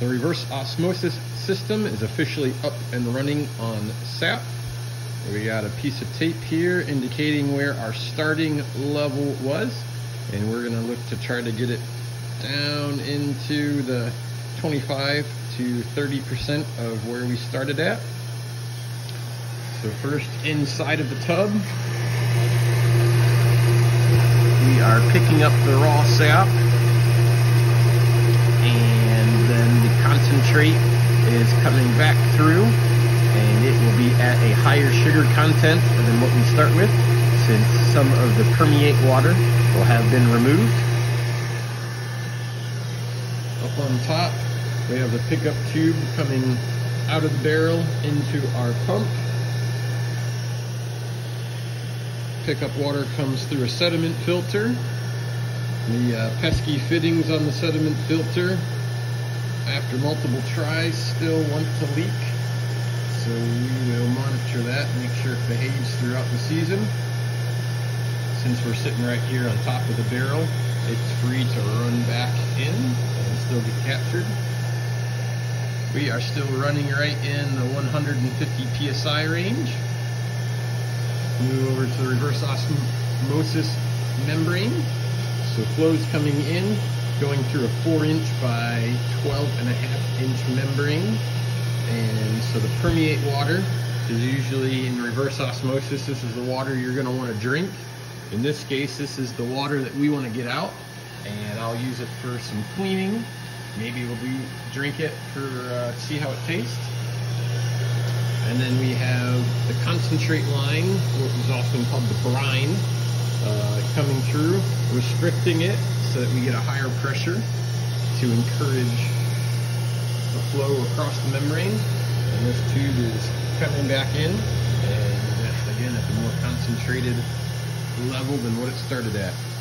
The reverse osmosis system is officially up and running on SAP. We got a piece of tape here indicating where our starting level was, and we're gonna look to try to get it down into the 25 to 30% of where we started at. So first inside of the tub, we are picking up the raw sap and then is coming back through and it will be at a higher sugar content than what we start with since some of the permeate water will have been removed. Up on top we have the pickup tube coming out of the barrel into our pump. Pickup water comes through a sediment filter. The uh, pesky fittings on the sediment filter, after multiple tries, still want to leak. So we will monitor that make sure it behaves throughout the season. Since we're sitting right here on top of the barrel, it's free to run back in and still get captured. We are still running right in the 150 psi range. Move over to the reverse osmosis membrane. So flows coming in, going through a 4 inch by 12 and a half inch membrane. And so the permeate water is usually in reverse osmosis. This is the water you're going to want to drink. In this case, this is the water that we want to get out. And I'll use it for some cleaning maybe we'll do, drink it for uh, see how it tastes. And then we have the concentrate line, what is often called the brine, uh, coming through, restricting it so that we get a higher pressure to encourage the flow across the membrane. And this tube is coming back in, and again at the more concentrated level than what it started at.